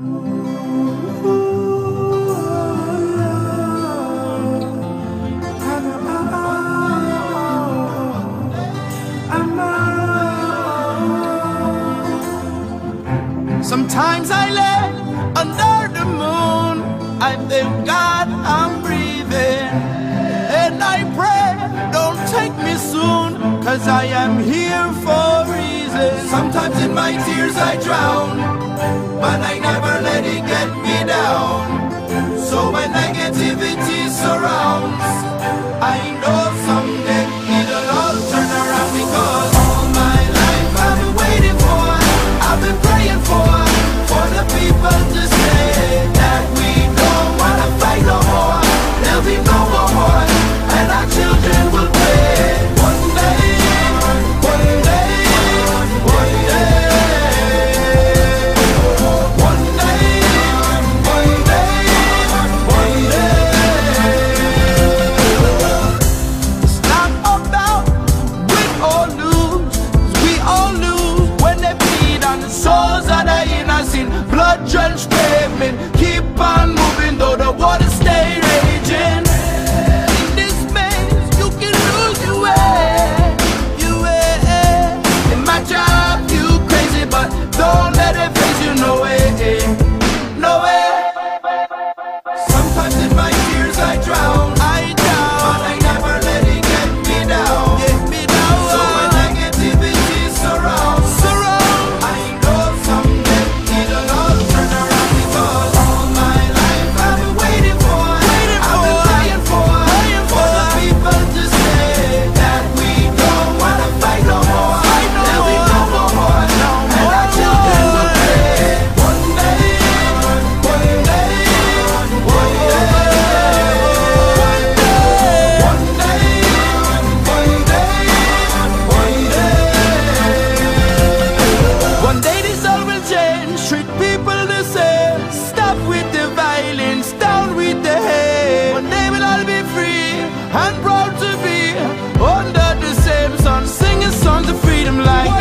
Sometimes I lay under the moon. I thank God I'm breathing. And I pray, don't take me soon, cause I am here for reasons. Sometimes in my tears I drown, but I know. drenched pavement him like